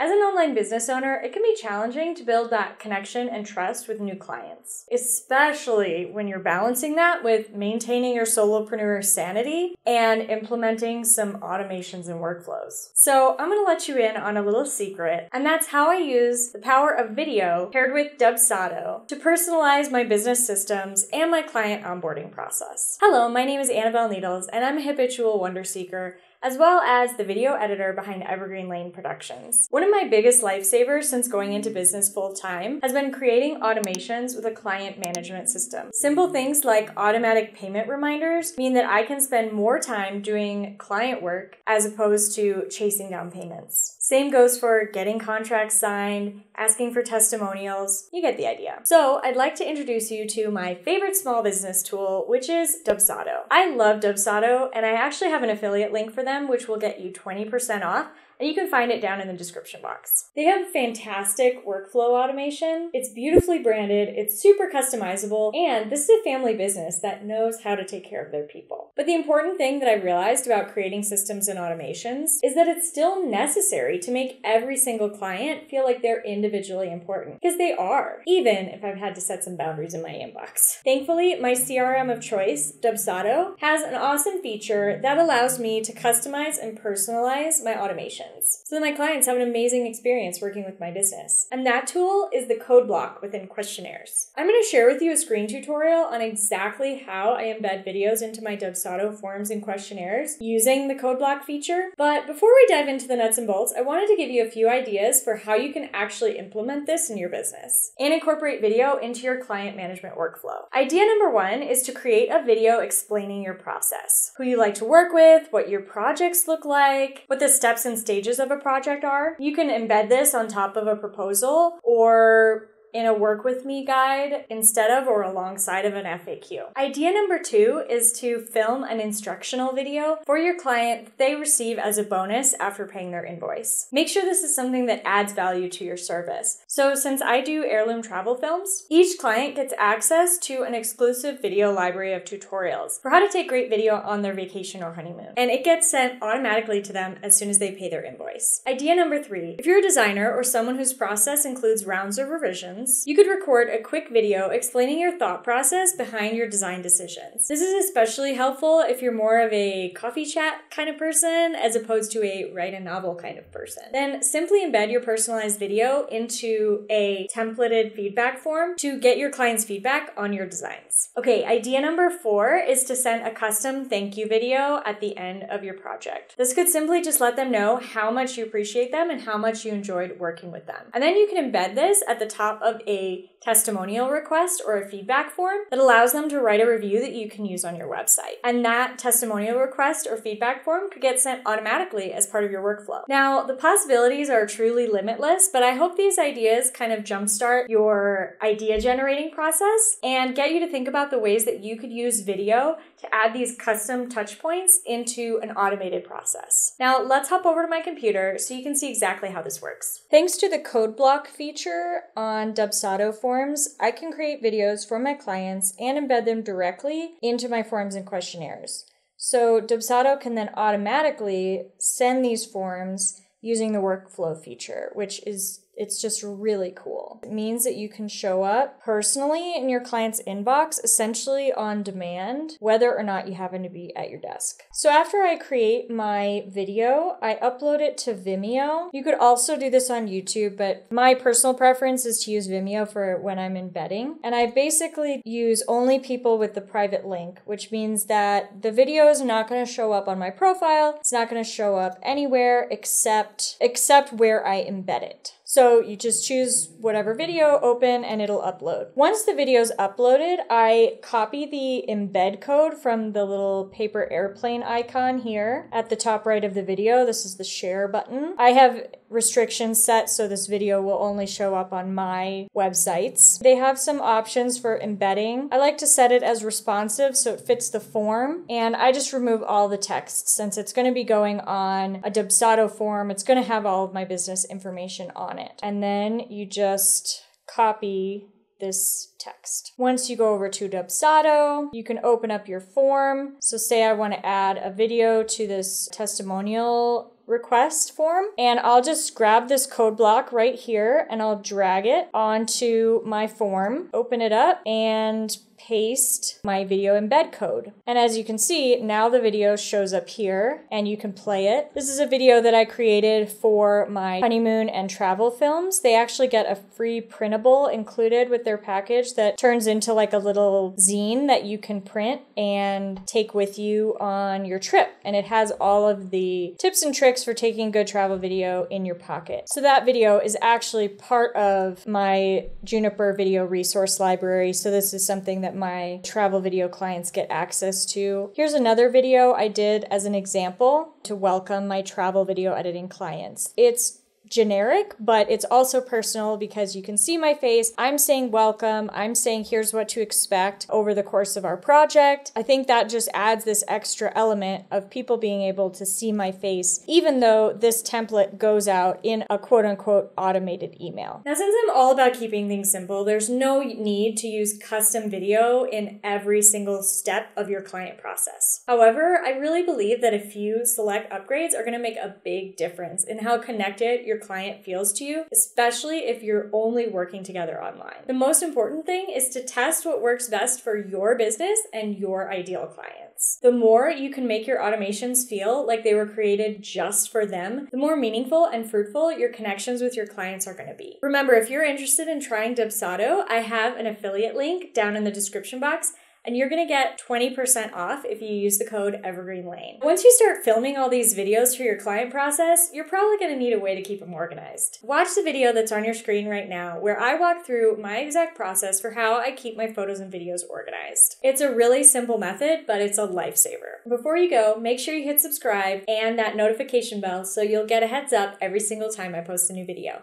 As an online business owner, it can be challenging to build that connection and trust with new clients, especially when you're balancing that with maintaining your solopreneur sanity and implementing some automations and workflows. So, I'm going to let you in on a little secret, and that's how I use the power of video paired with Dubsado to personalize my business systems and my client onboarding process. Hello, my name is Annabelle Needles, and I'm a habitual wonder seeker as well as the video editor behind Evergreen Lane Productions. One of my biggest lifesavers since going into business full time has been creating automations with a client management system. Simple things like automatic payment reminders mean that I can spend more time doing client work as opposed to chasing down payments. Same goes for getting contracts signed, asking for testimonials. You get the idea. So, I'd like to introduce you to my favorite small business tool, which is Dubsado. I love Dubsado, and I actually have an affiliate link for them, which will get you 20% off and you can find it down in the description box. They have fantastic workflow automation. It's beautifully branded, it's super customizable, and this is a family business that knows how to take care of their people. But the important thing that I realized about creating systems and automations is that it's still necessary to make every single client feel like they're individually important, because they are, even if I've had to set some boundaries in my inbox. Thankfully, my CRM of choice, Dubsado, has an awesome feature that allows me to customize and personalize my automation so that my clients have an amazing experience working with my business. And that tool is the code block within questionnaires. I'm going to share with you a screen tutorial on exactly how I embed videos into my Dubsado forms and questionnaires using the code block feature. But before we dive into the nuts and bolts, I wanted to give you a few ideas for how you can actually implement this in your business and incorporate video into your client management workflow. Idea number one is to create a video explaining your process, who you like to work with, what your projects look like, what the steps and stages stages of a project are. You can embed this on top of a proposal or in a work with me guide instead of or alongside of an FAQ. Idea number two is to film an instructional video for your client that they receive as a bonus after paying their invoice. Make sure this is something that adds value to your service. So since I do heirloom travel films, each client gets access to an exclusive video library of tutorials for how to take great video on their vacation or honeymoon. And it gets sent automatically to them as soon as they pay their invoice. Idea number three, if you're a designer or someone whose process includes rounds of revisions, you could record a quick video explaining your thought process behind your design decisions. This is especially helpful if you're more of a coffee chat kind of person as opposed to a write a novel kind of person. Then simply embed your personalized video into a templated feedback form to get your client's feedback on your designs. Okay, idea number four is to send a custom thank you video at the end of your project. This could simply just let them know how much you appreciate them and how much you enjoyed working with them. And then you can embed this at the top of a testimonial request or a feedback form that allows them to write a review that you can use on your website. And that testimonial request or feedback form could get sent automatically as part of your workflow. Now, the possibilities are truly limitless, but I hope these ideas kind of jumpstart your idea generating process and get you to think about the ways that you could use video to add these custom touch points into an automated process. Now, let's hop over to my computer so you can see exactly how this works. Thanks to the code block feature on Dubsado forms, I can create videos for my clients and embed them directly into my forms and questionnaires. So Dubsado can then automatically send these forms using the workflow feature, which is it's just really cool. It means that you can show up personally in your client's inbox, essentially on demand, whether or not you happen to be at your desk. So after I create my video, I upload it to Vimeo. You could also do this on YouTube, but my personal preference is to use Vimeo for when I'm embedding. And I basically use only people with the private link, which means that the video is not going to show up on my profile. It's not going to show up anywhere except except where I embed it. So you just choose whatever video, open, and it'll upload. Once the video is uploaded, I copy the embed code from the little paper airplane icon here at the top right of the video. This is the share button. I have restrictions set so this video will only show up on my websites. They have some options for embedding. I like to set it as responsive so it fits the form and I just remove all the text since it's going to be going on a Dubsado form. It's going to have all of my business information on it. And then you just copy this text. Once you go over to Dubsado, you can open up your form. So say I want to add a video to this testimonial request form. And I'll just grab this code block right here and I'll drag it onto my form, open it up, and paste my video embed code. And as you can see, now the video shows up here and you can play it. This is a video that I created for my honeymoon and travel films. They actually get a free printable included with their package that turns into like a little zine that you can print and take with you on your trip. And it has all of the tips and tricks for taking good travel video in your pocket. So that video is actually part of my Juniper video resource library. So this is something that my travel video clients get access to. Here's another video I did as an example to welcome my travel video editing clients. It's generic, but it's also personal because you can see my face. I'm saying welcome. I'm saying here's what to expect over the course of our project. I think that just adds this extra element of people being able to see my face, even though this template goes out in a quote unquote automated email. Now, since I'm all about keeping things simple, there's no need to use custom video in every single step of your client process. However, I really believe that a few select upgrades are going to make a big difference in how connected your your client feels to you, especially if you're only working together online. The most important thing is to test what works best for your business and your ideal clients. The more you can make your automations feel like they were created just for them, the more meaningful and fruitful your connections with your clients are going to be. Remember, if you're interested in trying Dubsado, I have an affiliate link down in the description box and you're gonna get 20% off if you use the code Evergreen Lane. Once you start filming all these videos for your client process, you're probably gonna need a way to keep them organized. Watch the video that's on your screen right now where I walk through my exact process for how I keep my photos and videos organized. It's a really simple method, but it's a lifesaver. Before you go, make sure you hit subscribe and that notification bell so you'll get a heads up every single time I post a new video.